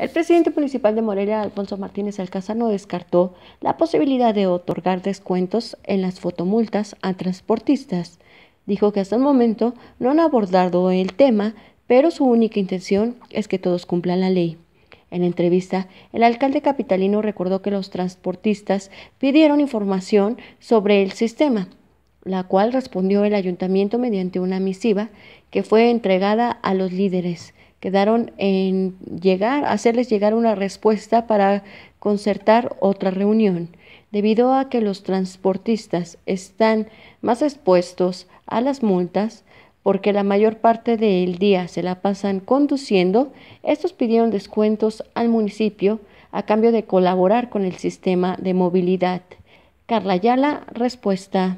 El presidente municipal de Morelia, Alfonso Martínez Alcázar, no descartó la posibilidad de otorgar descuentos en las fotomultas a transportistas. Dijo que hasta el momento no han abordado el tema, pero su única intención es que todos cumplan la ley. En entrevista, el alcalde capitalino recordó que los transportistas pidieron información sobre el sistema, la cual respondió el ayuntamiento mediante una misiva que fue entregada a los líderes quedaron en llegar, hacerles llegar una respuesta para concertar otra reunión, debido a que los transportistas están más expuestos a las multas porque la mayor parte del día se la pasan conduciendo, estos pidieron descuentos al municipio a cambio de colaborar con el sistema de movilidad. Carla Yala, respuesta.